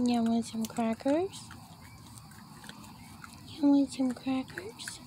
You want some crackers? You want some crackers?